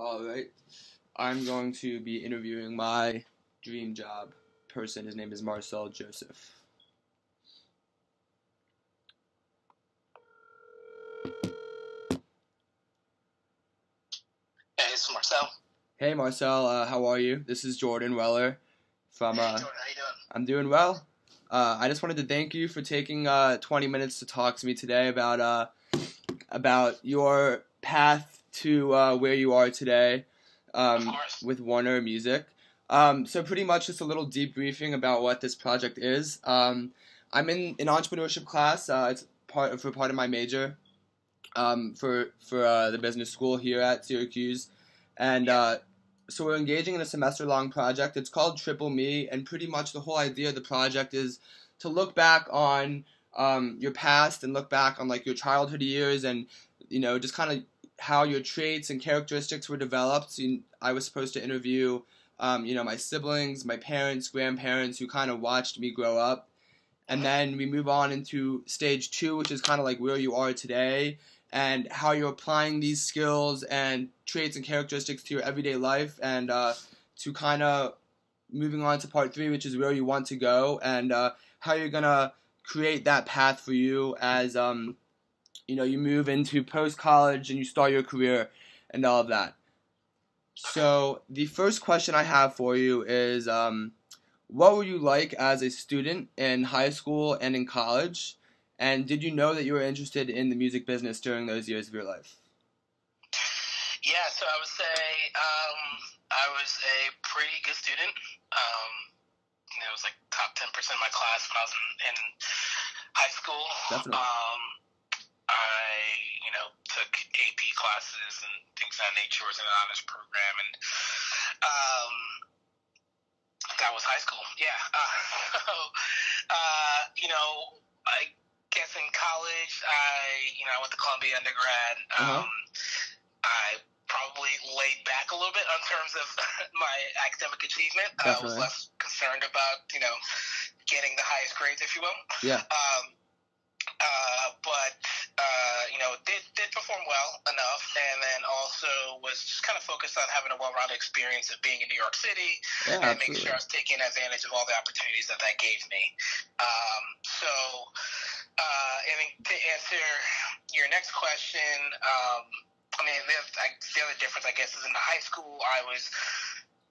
All right. I'm going to be interviewing my dream job person. His name is Marcel Joseph. Hey, is Marcel. Hey, Marcel. Uh, how are you? This is Jordan Weller from. Hey, Uh, Jordan, how you doing? I'm doing well. Uh, I just wanted to thank you for taking uh, 20 minutes to talk to me today about uh, about your path to uh, where you are today um, with Warner Music. Um, so pretty much just a little debriefing about what this project is. Um, I'm in an entrepreneurship class. Uh, it's part for part of my major um, for for uh, the business school here at Syracuse, and uh, so we're engaging in a semester long project. It's called Triple Me, and pretty much the whole idea of the project is to look back on um, your past and look back on like your childhood years and you know just kind of how your traits and characteristics were developed. You- I was supposed to interview um, you know my siblings, my parents, grandparents who kind of watched me grow up. And then we move on into stage two, which is kind of like where you are today and how you're applying these skills and traits and characteristics to your everyday life and uh, to kind of moving on to part three which is where you want to go and uh, how you're gonna create that path for you as um, you know you move into post college and you start your career and all of that so the first question i have for you is um, what were you like as a student in high school and in college and did you know that you were interested in the music business during those years of your life? Yeah, so I would say um, I was a pretty good student. Um, you know, it was like top ten percent of my class when I was in, in high school. Definitely. Um, you know, took AP classes and things of that nature. Was in an honors program, and um, that was high school. Yeah. Uh, so, uh, you know, I guess in college, I, you know, I went to Columbia undergrad. Uh-huh. Um, I probably laid back a little bit on terms of my academic achievement. I was less concerned about, you know, getting the highest grades, if you will. Yeah. Um, know, did did perform well enough, and then also was just kind of focused on having a well-rounded experience of being in New York City Yeah, and making sure I was taking advantage of all the opportunities that that gave me. Um, so, uh, think to answer your next question, um, I mean, the, I, the other difference, I guess, is in high school, I was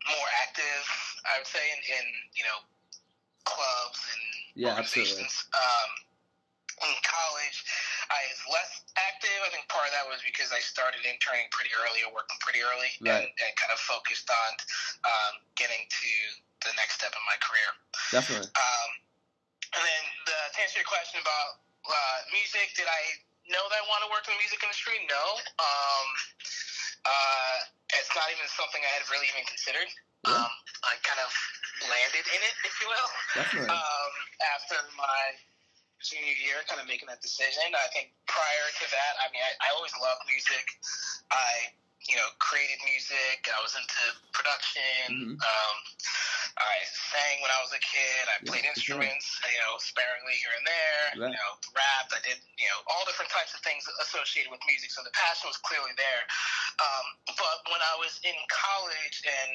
more active, I would say, in, in you know, clubs and Yeah, absolutely. organizations. Um, in college, I was less of that was because I started interning pretty early or working pretty early Right. and, and kind of focused on um, getting to the next step in my career. Definitely. Um, and then the, to answer your question about uh, music, did I know that I want to work in the music industry? No. Um, uh, it's not even something I had really even considered. Yeah. Um, I kind of landed in it, if you will Definitely. um, after my senior year, kind of making that decision. I think prior to that, I mean, I, I always loved music. I, you know, created music. I was into production. Mhm. Um, I sang when I was a kid. I Yeah, played sure. instruments, you know, sparingly here and there. Right. You know, rapped. I did, you know, all different types of things associated with music. So the passion was clearly there. Um, but when I was in college and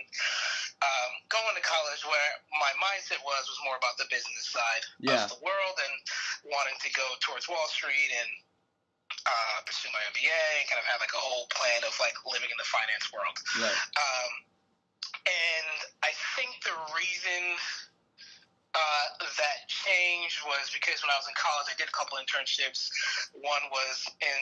um, going to college, where my mindset was was more about the business side Yeah. of the world and wanting to go towards Wall Street and uh, pursue my MBA and kind of have like a whole plan of like living in the finance world. Right. Um, and I think the reason uh, that changed was because when I was in college, I did a couple internships. One was in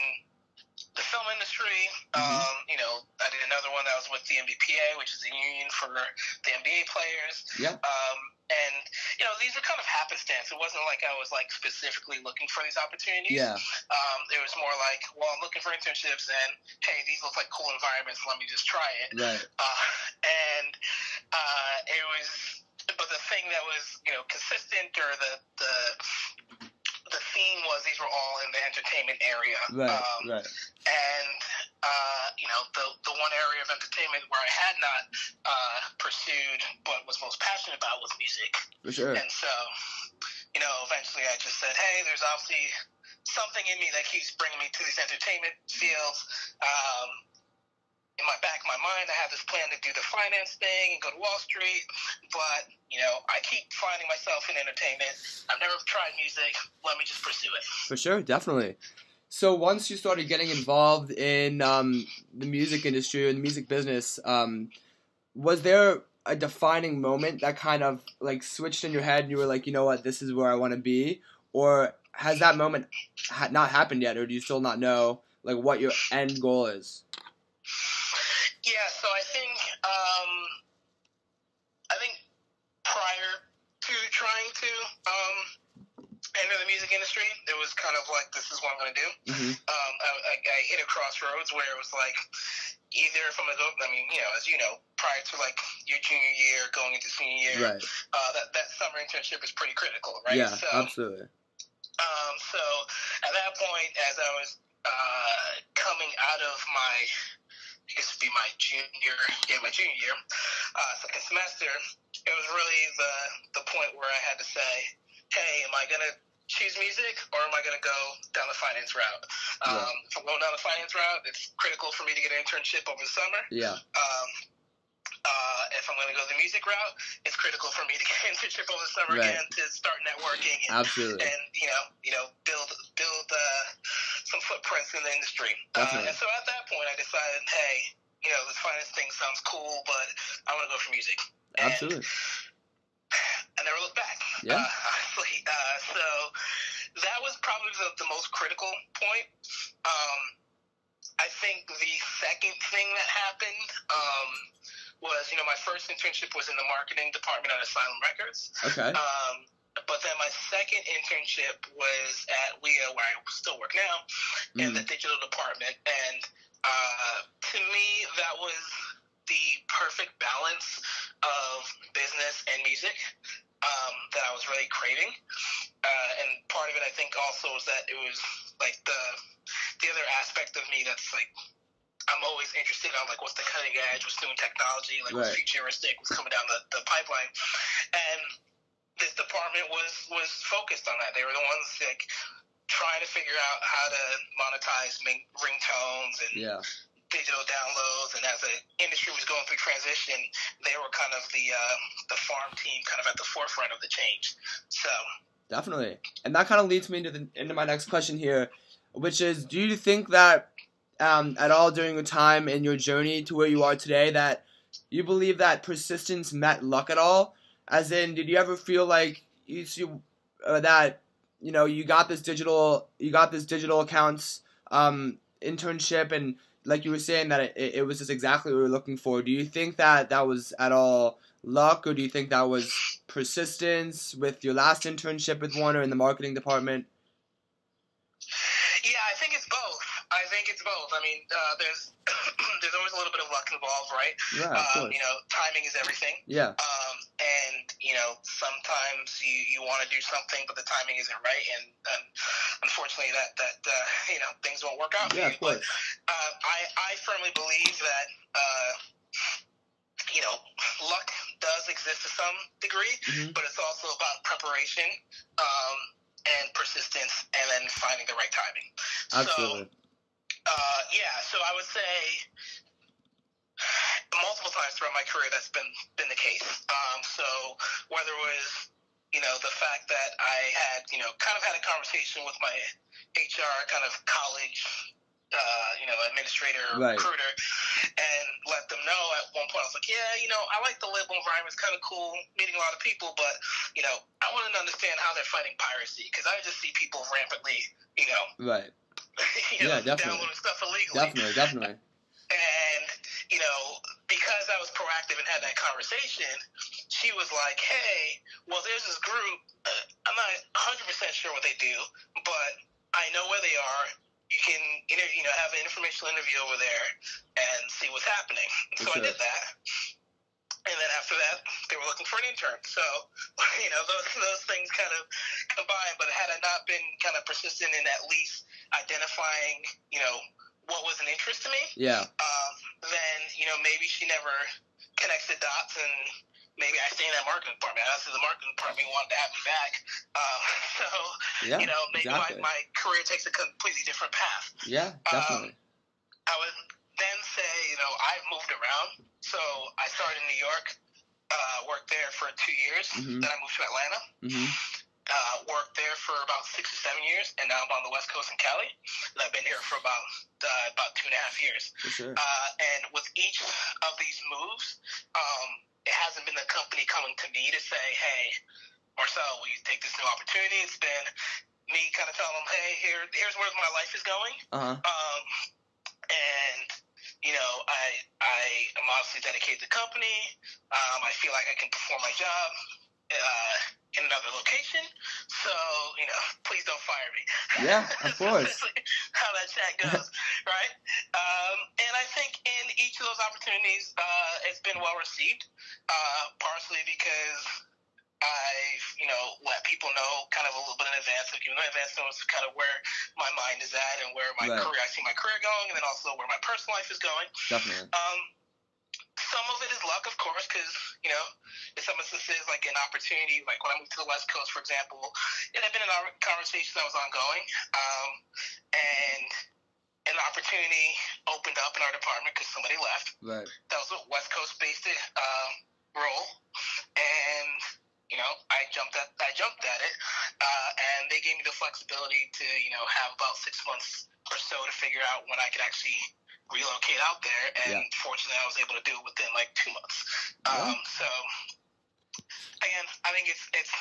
the film industry. Mhm. Um, you know, I did another one that was with the NBPA, which is the union for the NBA players. Yeah. Um, and you know, these are kind of happenstance. It wasn't like I was like specifically looking for these opportunities. Yeah. Um, it was more like, well, I'm looking for internships, and hey, these look like cool environments. Let me just try it. Right. Uh, and uh, it was, but the thing that was, you know, consistent or the the theme was these were all in the entertainment area. Right. Um, Right. and uh, you know the the one area of entertainment where I had not uh, pursued but was most passionate about was music. For sure. And so, you know, eventually I just said, hey, there's obviously something in me that keeps bringing me to these entertainment fields. Um, back of my mind, I do the finance thing and go to Wall Street, but you know, I keep finding myself in entertainment. I've never tried music. Let me just pursue it. For sure, definitely. So once you started getting involved in um, the music industry and the music business, um, was there a defining moment that kind of like switched in your head and you were like, you know what, this is where I want to be, or has that moment ha- not happened yet, or do you still not know like what your end goal is? Yeah, so I think um, I think prior to trying to um, enter the music industry, it was kind of like this is what I'm going to do. Mm-hmm. Um, I, I, I hit a crossroads where it was like either if I'm going to go, I mean, you know, as you know, prior to like your junior year, going into senior year, Right. uh, that that summer internship is pretty critical, right? Yeah, so, absolutely. um, so at that point, as I was uh, coming out of my, Guess it'd be my junior, yeah, my junior year, uh, second semester, it was really the the point where I had to say, hey, am I gonna choose music or am I gonna go down the finance route? Um, If I'm going down the finance route, it's critical for me to get an internship over the summer. Yeah, Um, uh, if I'm going to go the music route, it's critical for me to get an internship over the summer Right. again to start networking and absolutely. and you know, you know, build build uh, some footprints in the industry. Uh, and so at that point, I decided, hey, you know, this finance thing sounds cool, but I want to go for music. And Absolutely. I never looked back. Yeah. Uh, honestly, uh, so that was probably the, the most critical point. Um, I think the second thing that happened um, was, you know, my first internship was in the marketing department at Asylum Records. Okay. Um, but then my second internship was at WEA, where I still work now, in Mm. the digital department. And uh, to me, that was the perfect balance of business and music um, that I was really craving. Uh, and part of it, I think, also was that it was like the the other aspect of me that's like I'm always interested on like what's the cutting edge, what's new in technology, like what's futuristic, what's coming down the, the pipeline, and this department was was focused on that. They were the ones like trying to figure out how to monetize ringtones and Yeah. digital downloads. And as the industry was going through transition, they were kind of the uh, the farm team, kind of at the forefront of the change. So Definitely. And that kind of leads me into the into my next question here, which is do you think that um, at all during your time in your journey to where you are today that you believe that persistence met luck at all? As in, did you ever feel like you see uh, that you know you got this digital you got this digital accounts um, internship and like you were saying that it, it was just exactly what we were looking for. Do you think that that was at all luck, or do you think that was persistence with your last internship with Warner in the marketing department? yeah, I think it's both. I think it's both. I mean, uh, there's there's always a little bit of luck involved, right? Yeah, of um, you know, timing is everything. Yeah, Um, and you know, sometimes you, you want to do something, but the timing isn't right, and, and unfortunately, that that uh, you know things won't work out. yeah, for you. But uh, I I firmly believe that uh, you know luck does exist to some degree, Mhm. but it's also about preparation um, and persistence, and then finding the right timing. Absolutely. So, uh, yeah, so I would say multiple times throughout my career that's been been the case. Um, so whether it was you know the fact that I had you know kind of had a conversation with my HR kind of college. Uh, you know, administrator, Right. recruiter, and let them know at one point I was like, yeah, you know, I like the label environment. It's kind of cool, meeting a lot of people, but you know, I wanted to understand how they're fighting piracy because I just see people rampantly, you know, Right. you know, Yeah, definitely. downloading stuff illegally. Definitely, definitely. And, you know, because I was proactive and had that conversation, she was like, hey, well, there's this group. Uh, I'm not 100% sure what they do, but I know where they are. You can, inter- you know, have an informational interview over there and see what's happening. So sure. I did that. And then after that, they were looking for an intern. So, you know, those those things kind of combined. But had I not been kind of persistent in at least identifying, you know, what was an interest to me, Yeah, um, then you know maybe she never connects the dots and maybe I stay in that marketing department. Honestly, the marketing department wanted to have me back. Um, so yeah, you know maybe exactly. my, my career takes a completely different path. yeah, definitely. I would then say you know, I've moved around. So I started in New York, uh, worked there for two years. Mhm. Then I moved to Atlanta, hmm uh, worked there for about six or seven years, and now I'm on the West Coast in Cali. And I've been here for about uh, about two and a half years. Sure. Uh, and with each of these moves, um, it hasn't been the company coming to me to say, "Hey, Marcel, will you take this new opportunity?" It's been me kind of telling them, "Hey, here, here's where my life is going." Uh huh. Um, and you know, I I am obviously dedicated to the company. Um, I feel like I can perform my job uh, in another location. So you know, please don't fire me. Yeah, of course. How that chat goes, right? Um, and I think in each of those opportunities, uh, it's been well received. Uh, partially because I've, you know, let people know kind of a little bit in advance, so know, them advance of kind of where my mind is at and where my Right. career, I see my career going, and then also where my personal life is going. Definitely. Um, some of it is luck, of course, because you know, if some of this is like an opportunity, like when I moved to the West Coast, for example, it had been a conversation that was ongoing, um, and an opportunity opened up in our department because somebody left Right. that was a West Coast based um, role, and you know I jumped at I jumped at it, uh, and they gave me the flexibility to you know have about six months or so to figure out when I could actually relocate out there, and Yeah. fortunately I was able to do it within like two months. Yeah. Um, so again, I think it's it's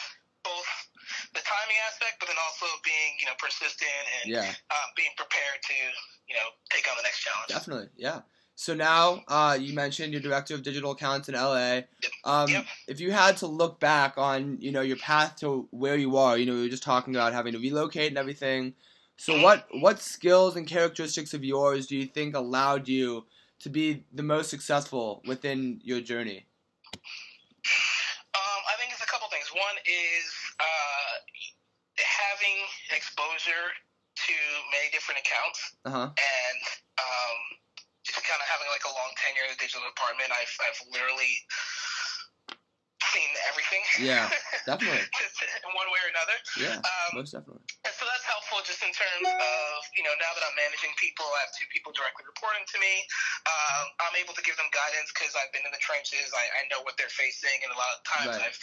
both the timing aspect, but then also being you know persistent and Yeah. uh, being prepared to you know take on the next challenge. Definitely. Yeah. So now, uh, you mentioned you're director of digital accounts in LA. Um, Yep. If you had to look back on, you know, your path to where you are, you know, we were just talking about having to relocate and everything. So what what skills and characteristics of yours do you think allowed you to be the most successful within your journey? Um, I think it's a couple things. One is uh, having exposure to many different accounts Uh huh. and um, just kind of having like a long tenure in the digital department. I've, I've literally seen everything. Yeah, definitely. in one way or another. Yeah. Um, Most definitely. Just in terms of, you know, now that I'm managing people, I have two people directly reporting to me. Um, I'm able to give them guidance because I've been in the trenches. I, I know what they're facing, and a lot of times Right. I've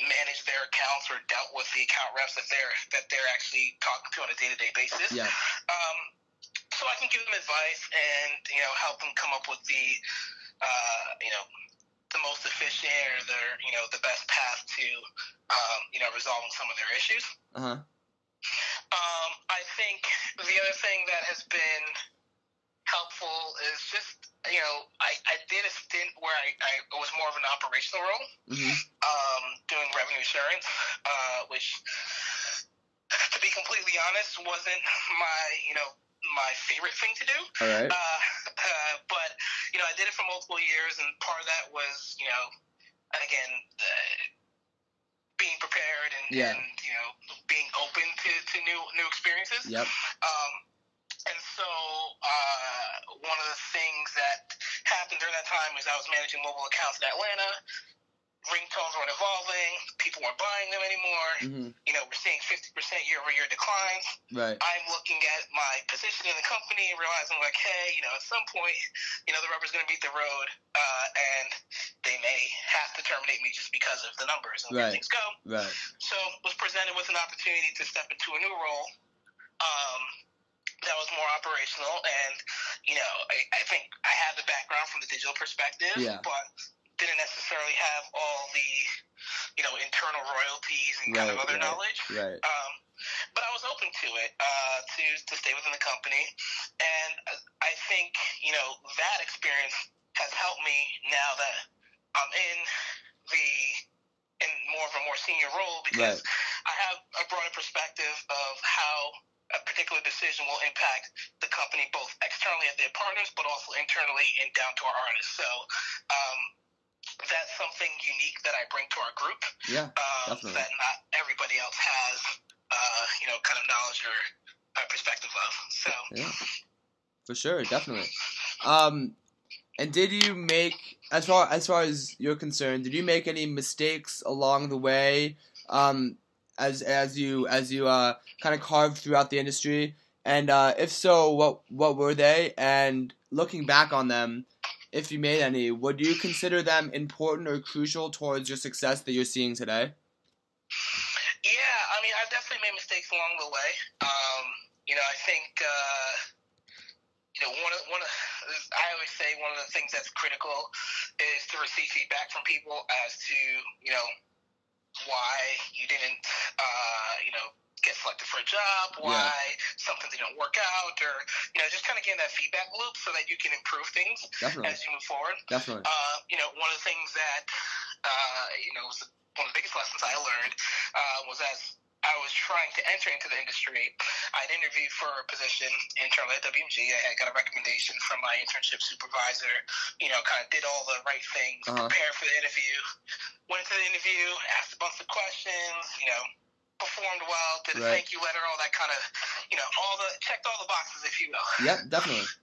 managed their accounts or dealt with the account reps that they're that they're actually talking to on a day to day basis. Yeah. Um, so I can give them advice and you know help them come up with the uh, you know the most efficient or their you know the best path to um, you know resolving some of their issues. Uh huh. I think the other thing that has been helpful is just you know I, I did a stint where I, I it was more of an operational role hmm um, doing revenue assurance, uh, which, to be completely honest, wasn't my you know my favorite thing to do. All right. Uh, uh, but you know, I did it for multiple years, and part of that was you know, again, uh, prepared and, Yeah. and you know, being open to, to new new experiences. Yep. Um, and so uh, one of the things that happened during that time was I was managing mobile accounts in Atlanta. Ringtones weren't evolving. People weren't buying them anymore. hmm You know, we're seeing 50% year over year declines. Right. I'm looking at my position in the company and realizing, like, hey, you know, at some point, you know, the rubber's going to meet the road, uh, and may have to terminate me just because of the numbers and Right. where things go. Right. So was presented with an opportunity to step into a new role um, that was more operational, and you know, I, I think I had the background from the digital perspective, Yeah. but didn't necessarily have all the you know internal royalties and kind of other right. knowledge. Right. Um, but I was open to it uh, to to stay within the company, and I think you know that experience has helped me now that I'm in the in more of a more senior role because I have a broader perspective of how a particular decision will impact the company both externally at their partners, but also internally and down to our artists. So. Um, that's something unique that I bring to our group Yeah. um, that not everybody else has, uh, you know, kind of knowledge or uh, perspective of. So, Yeah. For sure. Definitely. Um, and did you make as far as far as you're concerned, did you make any mistakes along the way? Um, as as you as you uh kind of carved throughout the industry, and uh, if so, what what were they? And looking back on them, if you made any, would you consider them important or crucial towards your success that you're seeing today? Yeah, I mean, I've definitely made mistakes along the way. Um, you know, I think, uh, you know, one of one of I always say one of the things that's critical is to receive feedback from people as to you know why you didn't, uh, you know, get selected for a job, why yeah. something didn't work out, or you know, just kind of getting that feedback loop so that you can improve things Definitely. as you move forward. Definitely. Uh, you know, one of the things that uh, you know was one of the biggest lessons I learned uh, was as I was trying to enter into the industry. I'd interviewed for a position internally at WMG. I had got a recommendation from my internship supervisor. You know, kind of did all the right things, uh-huh. prepared for the interview. Went to the interview, asked a bunch of questions. You know, performed well, did a right. thank you letter, all that kind of, you know, all the checked all the boxes, if you will. Yep, definitely.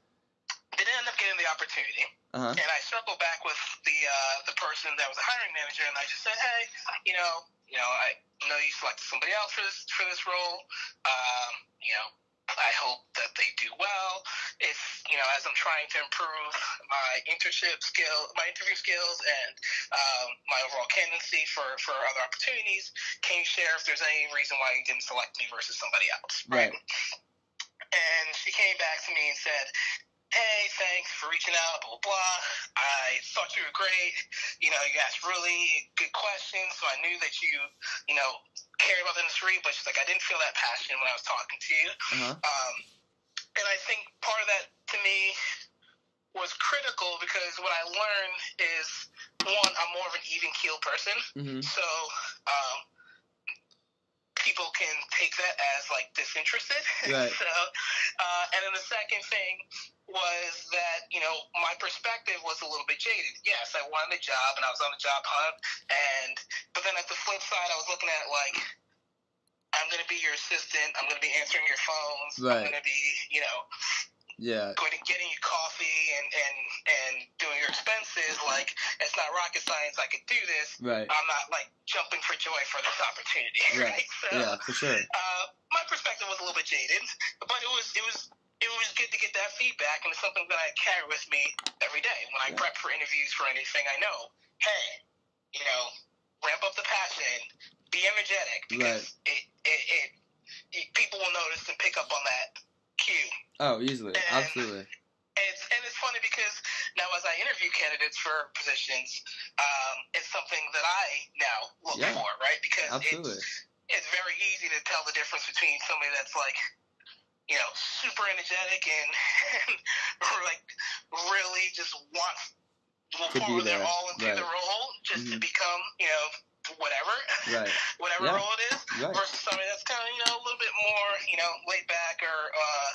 Didn't end up getting the opportunity. Uh-huh. And I circled back with the uh, the person that was a hiring manager, and I just said, hey, you know, you know, I know you selected somebody else for this for this role. Um, you know, I hope that they do well. If you know, as I'm trying to improve my internship skill, my interview skills, and um, my overall candidacy for for other opportunities, can you share if there's any reason why you didn't select me versus somebody else? Right. And she came back to me and said, thanks for reaching out, blah, blah. I thought you were great. You know, you asked really good questions, so I knew that you, you know, cared about the industry, but she's like, I didn't feel that passion when I was talking to you. Uh-huh. Um, and I think part of that, to me, was critical because what I learned is, one, I'm more of an even keel person. Mm-hmm. So, um, people can take that as like disinterested. Right. so, uh, and then the second thing was that you know my perspective was a little bit jaded. Yes, I wanted a job and I was on a job hunt, and but then at the flip side, I was looking at like I'm going to be your assistant. I'm going to be answering your phones. Right. I'm going to be you know yeah. Going to getting you coffee and, and, and doing your expenses, like it's not rocket science. I could do this. Right. I'm not like jumping for joy for this opportunity. Right. right? So, yeah, for sure. Uh, my perspective was a little bit jaded, but it was it was it was good to get that feedback, and it's something that I carry with me every day when I yeah. prep for interviews for anything. I know, hey, you know, ramp up the passion, be energetic, because right. it, it, it, it people will notice and pick up on that Oh, easily, and absolutely. It's and it's funny because now as I interview candidates for positions, um, it's something that I now look yeah. for, right? Because absolutely. it's it's very easy to tell the difference between somebody that's like you know, super energetic and, and like really just wants to pour their all into right. the role just mm-hmm. to become, you know, whatever, right. whatever yeah. role it is, right. versus somebody that's kind of, you know, a little bit more, you know, laid back or, uh,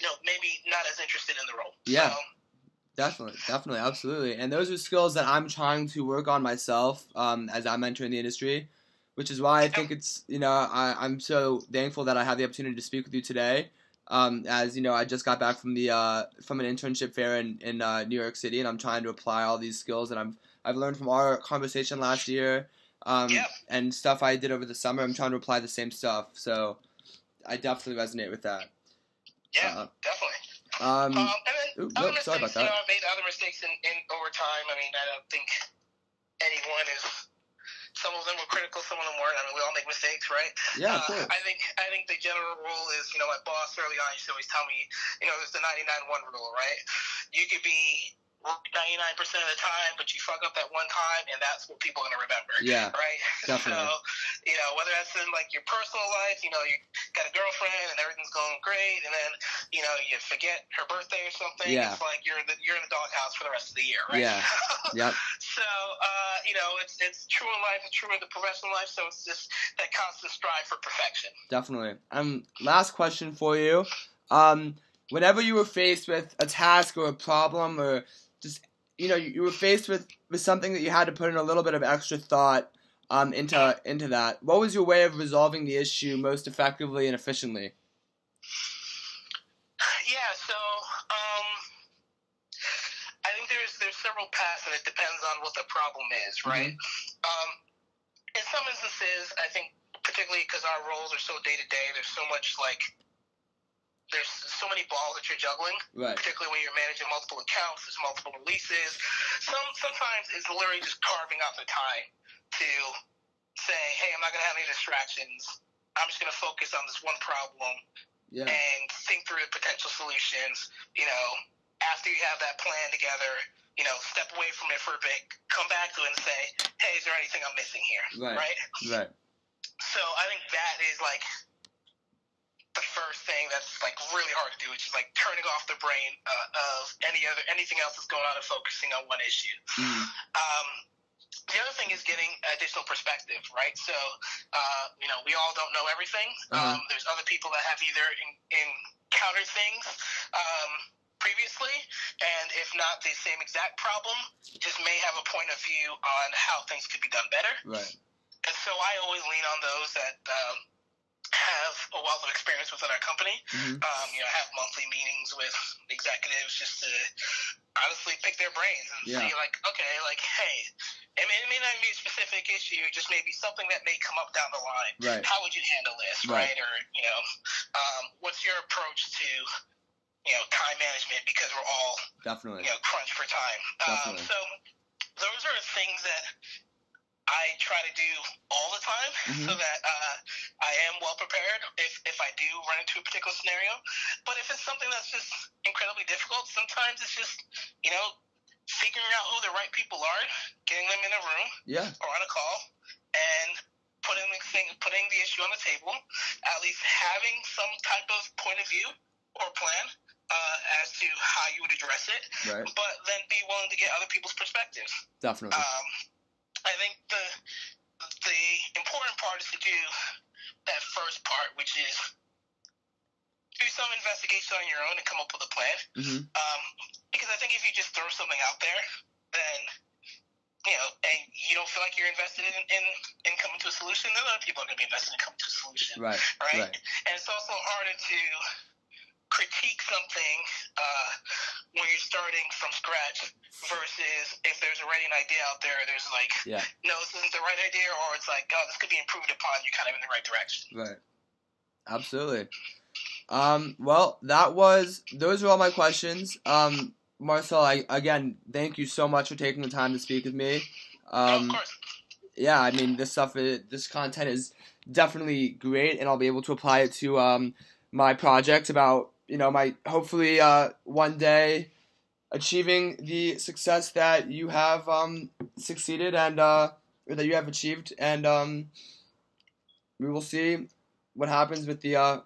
you know, maybe not as interested in the role. Yeah. So, Definitely, definitely, absolutely. And those are skills that I'm trying to work on myself um, as I'm entering the industry, which is why I think it's, you know, I, I'm so thankful that I have the opportunity to speak with you today. Um, as you know, I just got back from the uh, from an internship fair in in uh, New York City, and I'm trying to apply all these skills that I'm I've learned from our conversation last year, um, Yep. and stuff I did over the summer. I'm trying to apply the same stuff, so I definitely resonate with that. yeah, Uh, definitely. Um, Um, and then ooh, other sorry mistakes, about you know, I've made other mistakes in, in over time. I mean, I don't think anyone is. Some of them were critical, some of them weren't. I mean, we all make mistakes, right? Yeah, uh. I think I think the general rule is, you know, my boss early on used to always tell me, you know, there's the 99-1 rule, right? You could be 99% of the time, but you fuck up that one time, and that's what people are gonna remember. Yeah, Right. definitely. So, you know, whether that's in like your personal life, you know, you got a girlfriend and everything's going great, and then you know you forget her birthday or something. Yeah. It's like you're in the, you're in the doghouse for the rest of the year, right? Yeah. Yep. So, uh, you know, it's it's true in life, it's true in the professional life. So it's just that constant strive for perfection. Definitely. Um, last question for you. Um, whenever you were faced with a task or a problem or just you know you, you were faced with with something that you had to put in a little bit of extra thought um into into that. What was your way of resolving the issue most effectively and efficiently? Yeah, so um, I think there's there's several paths, and it depends on what the problem is, right? Um, in some instances, I think particularly because our roles are so day to day, there's so much like there's so many balls that you're juggling, Right. particularly when you're managing multiple accounts, there's multiple releases. Some sometimes it's literally just carving out the time to say, hey, I'm not gonna have any distractions. I'm just gonna focus on this one problem Yeah. and think through the potential solutions. You know, after you have that plan together, you know, step away from it for a bit, come back to it and say, hey, is there anything I'm missing here? Right. right? Right. So I think that is like the first thing that's like really hard to do, which is like turning off the brain uh, of any other anything else that's going on and focusing on one issue. Mm. Um, the other thing is getting additional perspective, right? So, uh, you know, we all don't know everything. Uh-huh. Um, there's other people that have either in, encountered things um, previously, and if not the same exact problem, just may have a point of view on how things could be done better. Right. And so I always lean on those that um, have a wealth of experience within our company. Mhm. Um, you know, I have monthly meetings with executives just to honestly pick their brains and Yeah. see, like, okay, like, hey, it may, it may not be a specific issue, just may be something that may come up down the line. Right. How would you handle this, Right. right? Or, you know, um, what's your approach to, you know, time management because we're all Definitely. you know, crunch for time. Um, so those are things that I try to do all the time so Mhm. that uh, I am well prepared if, if I do run into a particular scenario. But if it's something that's just incredibly difficult, sometimes it's just, you know, figuring out who the right people are, getting them in a room Yeah. or on a call, and putting the thing, putting the issue on the table, at least having some type of point of view or plan uh, as to how you would address it, Right. but then be willing to get other people's perspectives. Definitely. Um, I think the the important part is to do that first part, which is do some investigation on your own and come up with a plan. hmm Um, because I think if you just throw something out there, then you know, and you don't feel like you're invested in in, in coming to a solution, then other people are going to be invested in coming to a solution, Right. right? Right. And it's also harder to critique something uh, when you're starting from scratch versus if there's already an idea out there, there's like, Yeah. no, this isn't the right idea, or it's like, oh, this could be improved upon. You're kind of in the right direction. Right. Absolutely. Um, well, that was those are all my questions. Um, Marcel, I again thank you so much for taking the time to speak with me. Of Um, course. yeah, I mean this stuff, i this content is definitely great, and I'll be able to apply it to um my project about you know my hopefully uh one day achieving the success that you have um succeeded and uh that you have achieved, and um we will see what happens with the uh